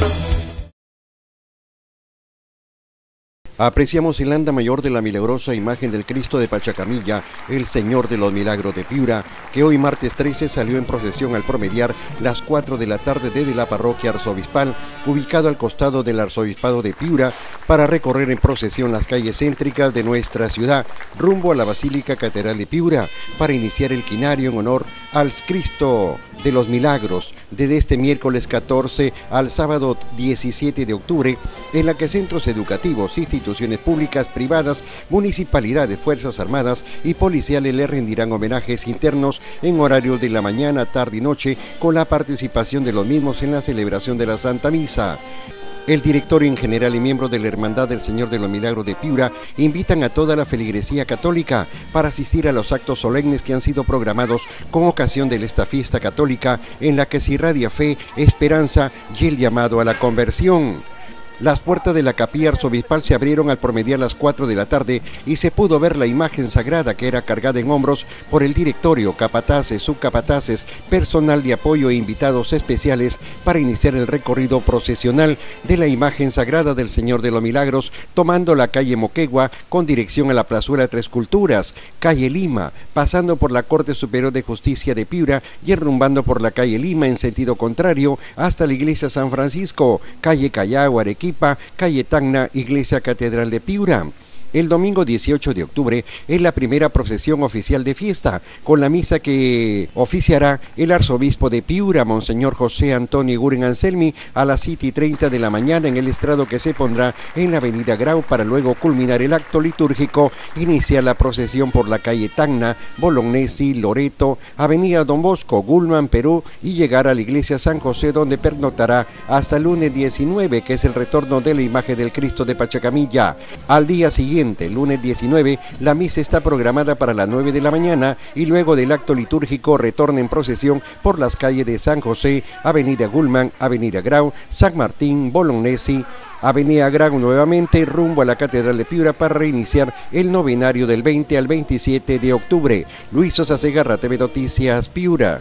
Bye. Apreciamos el anda mayor de la milagrosa imagen del Cristo de Pachacamilla, el Señor de los Milagros de Piura, que hoy martes 13 salió en procesión al promediar las 4 de la tarde desde la parroquia arzobispal, ubicado al costado del arzobispado de Piura, para recorrer en procesión las calles céntricas de nuestra ciudad, rumbo a la Basílica Catedral de Piura, para iniciar el quinario en honor al Cristo de los Milagros, desde este miércoles 14 al sábado 17 de octubre, en la que centros educativos, instituciones, instituciones públicas, privadas, municipalidades, Fuerzas Armadas y policiales le rendirán homenajes internos en horario de la mañana, tarde y noche con la participación de los mismos en la celebración de la Santa Misa. El directorio en general y miembros de la Hermandad del Señor de los Milagros de Piura invitan a toda la feligresía católica para asistir a los actos solemnes que han sido programados con ocasión de esta fiesta católica en la que se irradia fe, esperanza y el llamado a la conversión. Las puertas de la capilla arzobispal se abrieron al promediar las 4 de la tarde y se pudo ver la imagen sagrada que era cargada en hombros por el directorio, capataces, subcapataces, personal de apoyo e invitados especiales para iniciar el recorrido procesional de la imagen sagrada del Señor de los Milagros, tomando la calle Moquegua con dirección a la plazuela Tres Culturas, calle Lima, pasando por la Corte Superior de Justicia de Piura y enrumbando por la calle Lima en sentido contrario hasta la iglesia San Francisco, calle Callao, Arequipa, calle Tacna, Iglesia Catedral de Piura. El domingo 18 de octubre es la primera procesión oficial de fiesta, con la misa que oficiará el arzobispo de Piura, Monseñor José Antonio Guren Anselmi, a las 7 y 30 de la mañana en el estrado que se pondrá en la avenida Grau para luego culminar el acto litúrgico, iniciar la procesión por la calle Tacna, Bolognesi, Loreto, avenida Don Bosco, Gulman, Perú y llegar a la iglesia San José donde pernotará hasta el lunes 19, que es el retorno de la imagen del Cristo de Pachacamilla. Al día siguiente, lunes 19, la misa está programada para las 9 de la mañana y luego del acto litúrgico retorna en procesión por las calles de San José, Avenida Gulman, Avenida Grau, San Martín, Bolognesi, Avenida Grau nuevamente rumbo a la Catedral de Piura para reiniciar el novenario del 20 al 27 de octubre. Luis Sosa Segarra, TV Noticias, Piura.